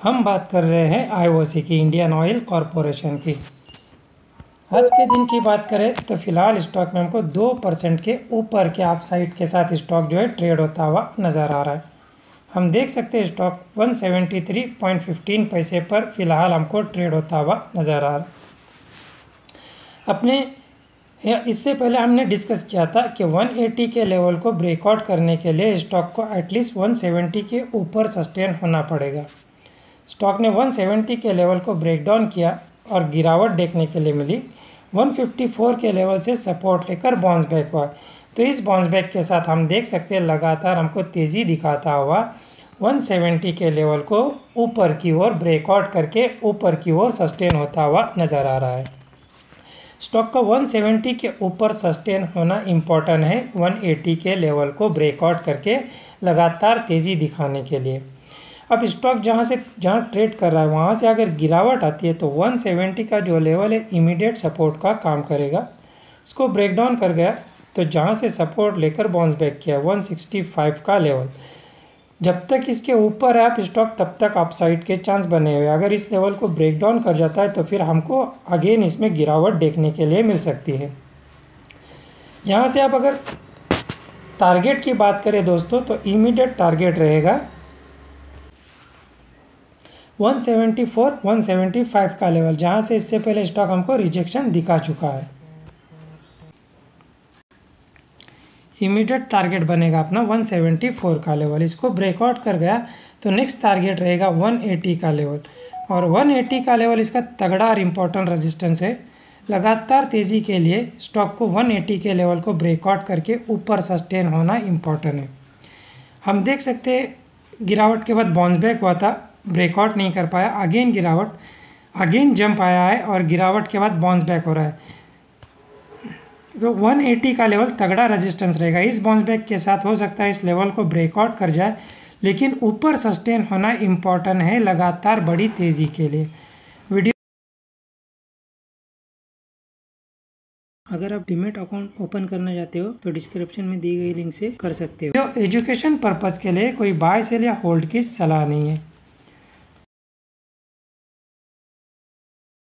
हम बात कर रहे हैं आईओसी की इंडियन ऑयल कॉरपोरेशन की। आज के दिन की बात करें तो फ़िलहाल स्टॉक में हमको दो परसेंट के ऊपर के आप साइड के साथ स्टॉक जो है ट्रेड होता हुआ नज़र आ रहा है। हम देख सकते हैं स्टॉक 173.15 पैसे पर फ़िलहाल हमको ट्रेड होता हुआ नज़र आ रहा है। अपने इससे पहले हमने डिस्कस किया था कि 180 के लेवल को ब्रेकआउट करने के लिए स्टॉक को एटलीस्ट 170 के ऊपर सस्टेन होना पड़ेगा। स्टॉक ने 170 के लेवल को ब्रेक डाउन किया और गिरावट देखने के लिए मिली। 154 के लेवल से सपोर्ट लेकर बाउंस बैक हुआ। तो इस बाउंस बैक के साथ हम देख सकते हैं, लगातार हमको तेज़ी दिखाता हुआ 170 के लेवल को ऊपर की ओर ब्रेकआउट करके ऊपर की ओर सस्टेन होता हुआ नज़र आ रहा है। स्टॉक का 170 के ऊपर सस्टेन होना इंपॉर्टेंट है। 180 के लेवल को ब्रेकआउट करके लगातार तेज़ी दिखाने के लिए। अब स्टॉक जहाँ से, जहाँ ट्रेड कर रहा है, वहाँ से अगर गिरावट आती है तो 170 का जो लेवल है इमीडिएट सपोर्ट का काम करेगा। इसको ब्रेक डाउन कर गया तो जहाँ से सपोर्ट लेकर बाउंस बैक किया 165 का लेवल जब तक इसके ऊपर है, आप स्टॉक तब तक अपसाइड के चांस बने हुए अगर इस लेवल को ब्रेक डाउन कर जाता है तो फिर हमको अगेन इसमें गिरावट देखने के लिए मिल सकती है। यहाँ से आप अगर टारगेट की बात करें दोस्तों तो इमीडिएट टारगेट रहेगा। 174 175 का लेवल, जहाँ से इससे पहले स्टॉक हमको रिजेक्शन दिखा चुका है। इमीडिएट टारगेट बनेगा अपना 174 का लेवल। इसको ब्रेकआउट कर गया तो नेक्स्ट टारगेट रहेगा 180 का लेवल। और 180 का लेवल इसका तगड़ा और इम्पोर्टेंट रेजिस्टेंस है। लगातार तेज़ी के लिए स्टॉक को 180 के लेवल को ब्रेकआउट करके ऊपर सस्टेन होना इम्पोर्टेंट है। हम देख सकते गिरावट के बाद बाउंस बैक हुआ था। ब्रेकआउट नहीं कर पाया। अगेन गिरावट। अगेन जंप आया है और गिरावट के बाद बाउंस बैक हो रहा है। तो 180 का लेवल तगड़ा रेजिस्टेंस रहेगा। इस बाउंस बैक के साथ हो सकता है इस लेवल को ब्रेकआउट कर जाए, लेकिन ऊपर सस्टेन होना इंपॉर्टेंट है लगातार बड़ी तेज़ी के लिए। वीडियो अगर आप डिमेट अकाउंट ओपन करना चाहते हो तो डिस्क्रिप्शन में दी गई लिंक से कर सकते हो। एजुकेशन पर्पज़ के लिए कोई बाय सेल या होल्ड की सलाह नहीं है।